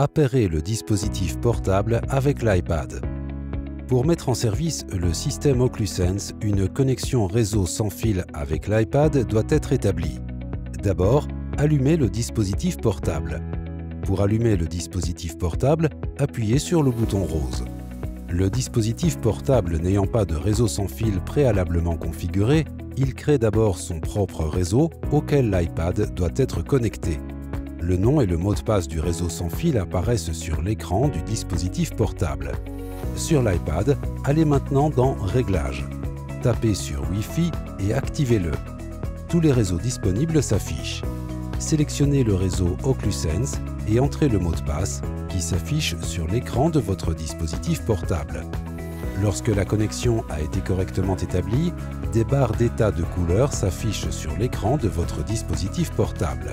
appairez le dispositif portable avec l'iPad. Pour mettre en service le système OccluSense, une connexion réseau sans fil avec l'iPad doit être établie. D'abord, allumez le dispositif portable. Pour allumer le dispositif portable, appuyez sur le bouton rose. Le dispositif portable n'ayant pas de réseau sans fil préalablement configuré, il crée d'abord son propre réseau auquel l'iPad doit être connecté. Le nom et le mot de passe du réseau sans fil apparaissent sur l'écran du dispositif portable. Sur l'iPad, allez maintenant dans Réglages. Tapez sur Wi-Fi et activez-le. Tous les réseaux disponibles s'affichent. Sélectionnez le réseau OccluSense et entrez le mot de passe qui s'affiche sur l'écran de votre dispositif portable. Lorsque la connexion a été correctement établie, des barres d'état de couleur s'affichent sur l'écran de votre dispositif portable.